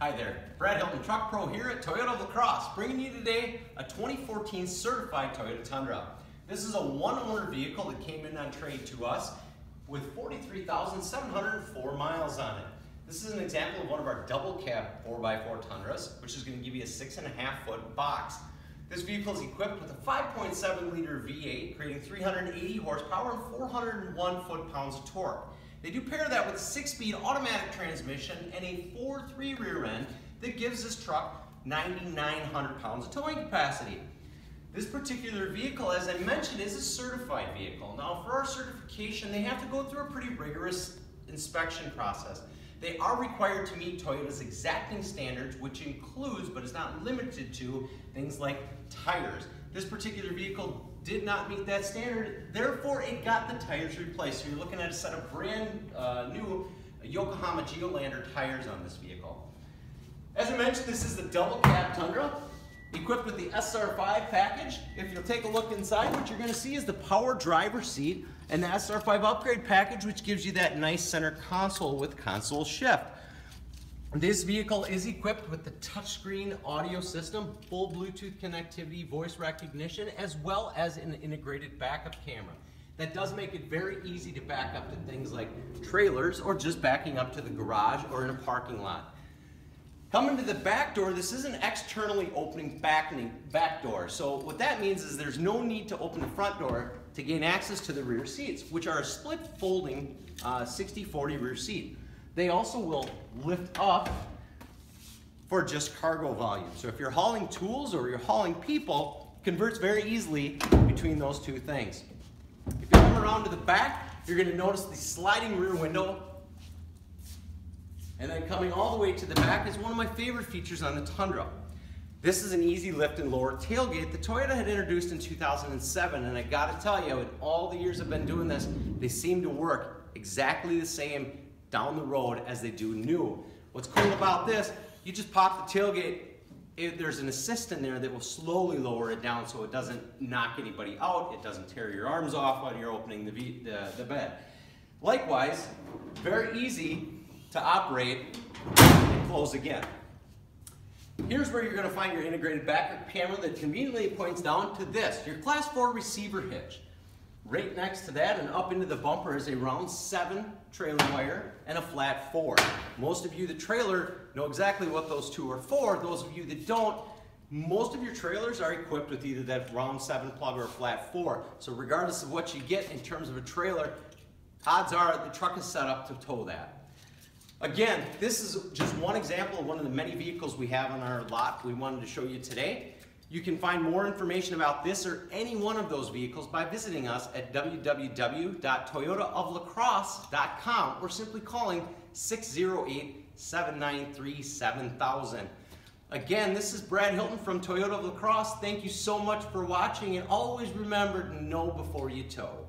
Hi there, Brad Hilton, Truck Pro here at Toyota La Crosse, bringing you today a 2014 certified Toyota Tundra. This is a one-owner vehicle that came in on trade to us with 43,704 miles on it. This is an example of one of our double cab 4x4 Tundras, which is going to give you a six and a half foot box. This vehicle is equipped with a 5.7 liter V8, creating 380 horsepower and 401 foot-pounds of torque. They do pair that with a six-speed automatic transmission and a 4.3 rear end that gives this truck 9,900 pounds of towing capacity. This particular vehicle, as I mentioned, is a certified vehicle. Now, for our certification, they have to go through a pretty rigorous inspection process. They are required to meet Toyota's exacting standards, which includes, but is not limited to, things like tires. This particular vehicle did not meet that standard, therefore it got the tires replaced. So you're looking at a set of brand uh, new Yokohama Geolandar tires on this vehicle. As I mentioned, this is the double cab Tundra, equipped with the SR5 package. If you'll take a look inside, what you're gonna see is the power driver seat and the SR5 upgrade package, which gives you that nice center console with console shift. This vehicle is equipped with the touchscreen audio system, full Bluetooth connectivity, voice recognition, as well as an integrated backup camera. That does make it very easy to back up to things like trailers or just backing up to the garage or in a parking lot. Coming to the back door, this is an externally opening back, door. So what that means is there's no need to open the front door to gain access to the rear seats, which are a split folding 60-40 uh, rear seat. They also will lift up for just cargo volume. So if you're hauling tools or you're hauling people, converts very easily between those two things. If you come around to the back, you're gonna notice the sliding rear window and then coming all the way to the back is one of my favorite features on the Tundra. This is an easy lift and lower tailgate that Toyota had introduced in 2007 and I gotta tell you, in all the years I've been doing this, they seem to work exactly the same down the road as they do new. What's cool about this, you just pop the tailgate, it, there's an assist in there that will slowly lower it down so it doesn't knock anybody out, it doesn't tear your arms off while you're opening the, the, the bed. Likewise, very easy to operate and close again. Here's where you're going to find your integrated backup camera that conveniently points down to this, your class 4 receiver hitch. Right next to that and up into the bumper is a round 7 trailer wire and a flat 4. Most of you the trailer know exactly what those two are for. Those of you that don't, most of your trailers are equipped with either that round 7 plug or a flat 4. So regardless of what you get in terms of a trailer, odds are the truck is set up to tow that. Again, this is just one example of one of the many vehicles we have on our lot we wanted to show you today. You can find more information about this or any one of those vehicles by visiting us at www.toyotaoflacrosse.com or simply calling 608-793-7000. Again, this is Brad Hilton from Toyota of La Crosse. Thank you so much for watching and always remember to know before you tow.